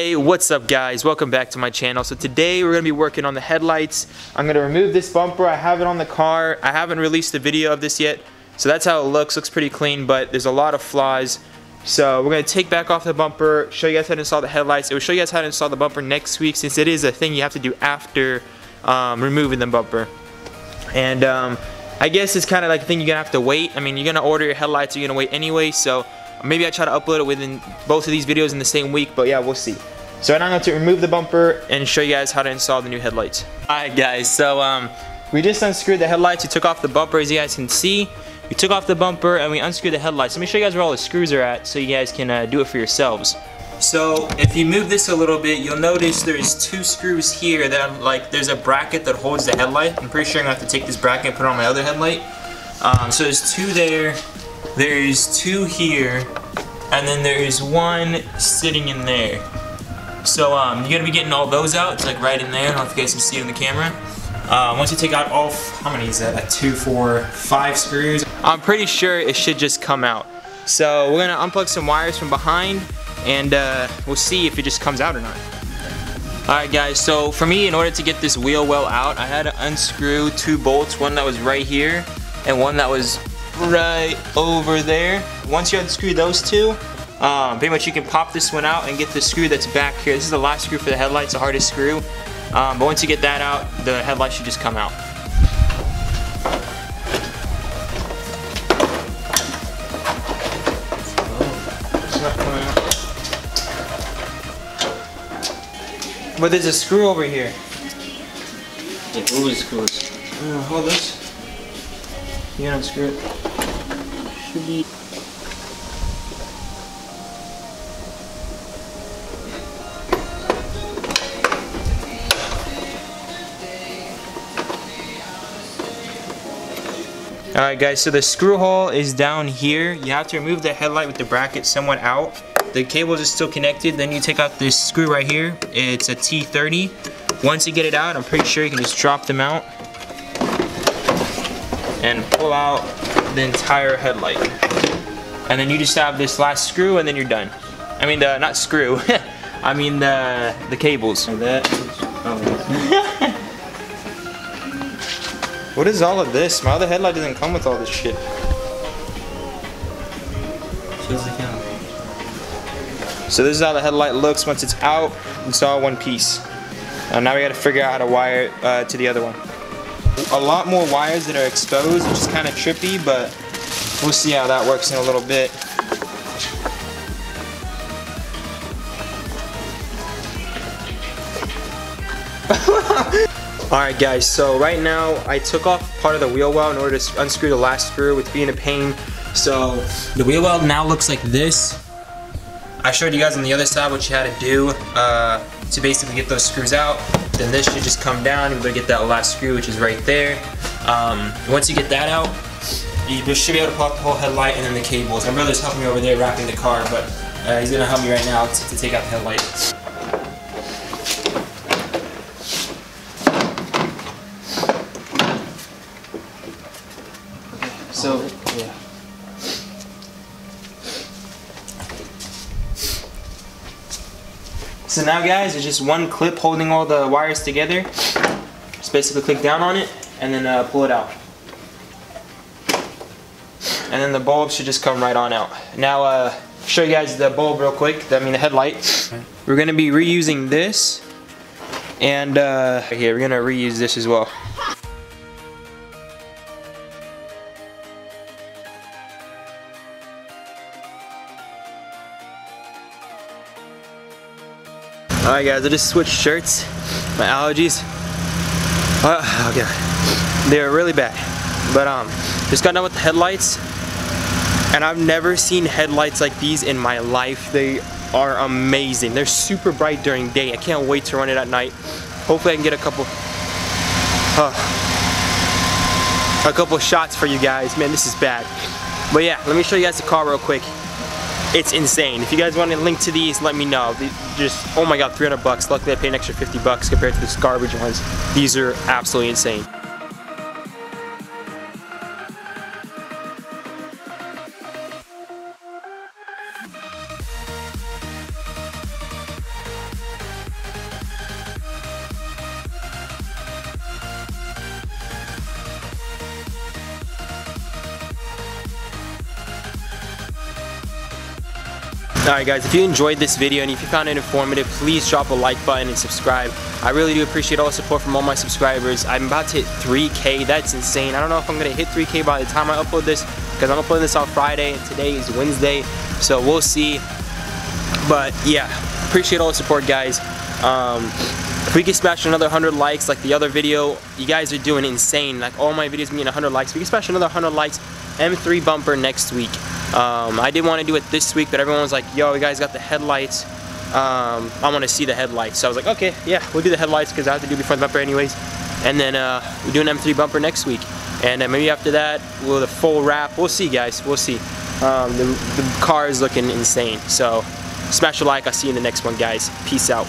Hey, what's up guys? Welcome back to my channel. So today we're gonna be working on the headlights. I'm gonna remove this bumper. I have it on the car. I haven't released a video of this yet. So that's how it looks. Looks pretty clean, but there's a lot of flaws. So we're gonna take back off the bumper, show you guys how to install the headlights. It will show you guys how to install the bumper next week since it is a thing you have to do after um, removing the bumper. And um, I guess it's kind of like a thing you're gonna have to wait. I mean, you're gonna order your headlights, you're gonna wait anyway. So maybe I try to upload it within both of these videos in the same week, but yeah, we'll see. So now I'm going to remove the bumper and show you guys how to install the new headlights. Alright guys, so um, we just unscrewed the headlights. We took off the bumper as you guys can see. We took off the bumper and we unscrewed the headlights. Let me show you guys where all the screws are at so you guys can uh, do it for yourselves. So if you move this a little bit, you'll notice there's two screws here that like, there's a bracket that holds the headlight. I'm pretty sure I'm gonna have to take this bracket and put it on my other headlight. Um, so there's two there, there's two here, and then there's one sitting in there. So um, you're gonna be getting all those out. It's like right in there. I don't know if you guys can see it in the camera. Uh, once you take out all, how many is that? Like two, four, five screws. I'm pretty sure it should just come out. So we're gonna unplug some wires from behind and uh, we'll see if it just comes out or not. Alright guys, so for me, in order to get this wheel well out, I had to unscrew two bolts, one that was right here and one that was right over there. Once you unscrew those two, um, pretty much you can pop this one out and get the screw that's back here. This is the last screw for the headlights, the hardest screw. Um, but once you get that out, the headlight should just come out. But there's a screw over here. Always screws. Uh, hold this. You unscrew it. Be. Alright guys, so the screw hole is down here. You have to remove the headlight with the bracket somewhat out. The cables are still connected. Then you take out this screw right here. It's a T30. Once you get it out, I'm pretty sure you can just drop them out and pull out the entire headlight. And then you just have this last screw and then you're done. I mean, the not screw. I mean the the cables. Like that. Oh. What is all of this? My other headlight doesn't come with all this shit. Shows the camera. So this is how the headlight looks once it's out. It's all one piece. Uh, now we gotta figure out how to wire it uh, to the other one. A lot more wires that are exposed, which is kind of trippy, but we'll see how that works in a little bit. Alright guys, so right now I took off part of the wheel well in order to unscrew the last screw with being a pain. So the wheel well now looks like this. I showed you guys on the other side what you had to do uh, to basically get those screws out. Then this should just come down. You're gonna get that last screw, which is right there. Um, once you get that out, you should be able to out the whole headlight and then the cables. My brother's helping me over there wrapping the car, but uh, he's gonna help me right now to, to take out the headlight. So, yeah. So now guys, it's just one clip holding all the wires together. Just basically click down on it and then uh, pull it out. And then the bulb should just come right on out. Now uh, show you guys the bulb real quick, I mean the headlight. We're gonna be reusing this and uh, here, we're gonna reuse this as well. Alright guys, I just switched shirts. My allergies. Uh, okay. They're really bad. But um, just got done with the headlights. And I've never seen headlights like these in my life. They are amazing. They're super bright during day. I can't wait to run it at night. Hopefully I can get a couple uh, a couple shots for you guys. Man, this is bad. But yeah, let me show you guys the car real quick it's insane. If you guys want a link to these, let me know. Just, oh my god, 300 bucks. Luckily I paid an extra 50 bucks compared to this garbage ones. These are absolutely insane. Alright guys, if you enjoyed this video and if you found it informative, please drop a like button and subscribe. I really do appreciate all the support from all my subscribers. I'm about to hit 3k, that's insane. I don't know if I'm going to hit 3k by the time I upload this, because I'm uploading this on Friday and today is Wednesday, so we'll see. But yeah, appreciate all the support guys. Um, if we can smash another 100 likes like the other video, you guys are doing insane. Like all my videos getting 100 likes. We can smash another 100 likes. M3 bumper next week. Um, I did want to do it this week, but everyone was like, yo, you guys got the headlights. Um, I want to see the headlights. So I was like, okay, yeah, we'll do the headlights because I have to do before the bumper anyways. And then uh, we do an M3 bumper next week. And uh, maybe after that, we'll the full wrap. We'll see, guys. We'll see. Um, the, the car is looking insane. So smash a like. I'll see you in the next one, guys. Peace out.